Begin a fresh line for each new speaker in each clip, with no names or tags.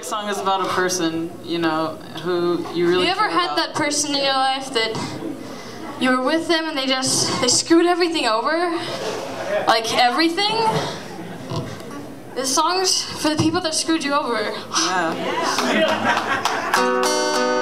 next song is about a person, you know, who you really.
You ever had
about.
that person in your life that you were with them and they just they screwed everything over, like everything? This song's for the people that screwed you over.
Yeah.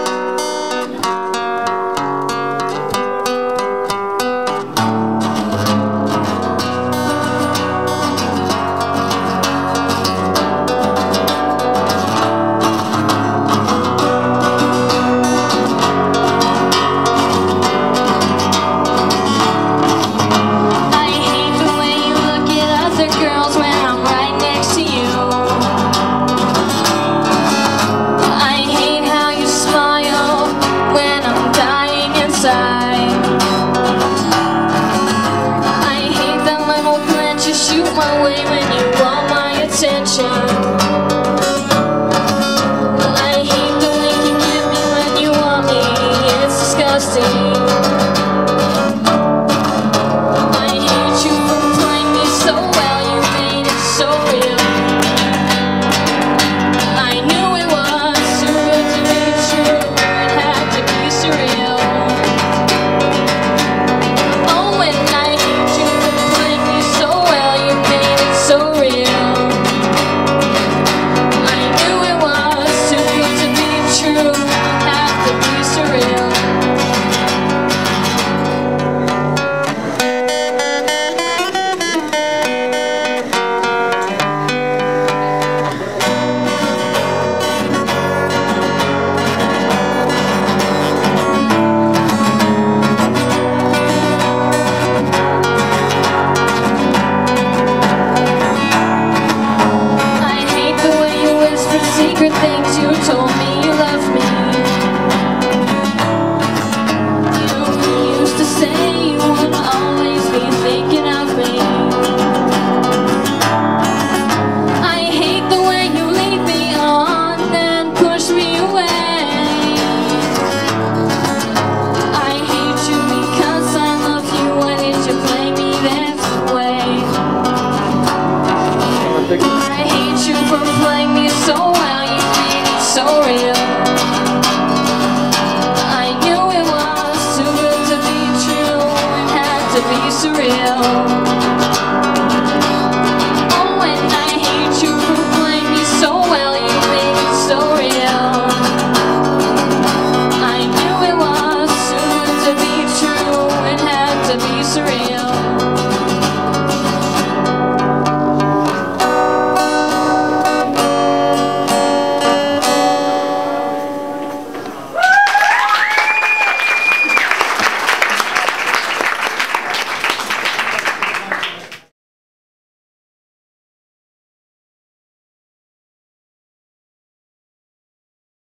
inside. I hate that little glance you shoot my way when you want my attention. I hate the way you give me when you want me It's disgusting. things you told me. real. Oh, and I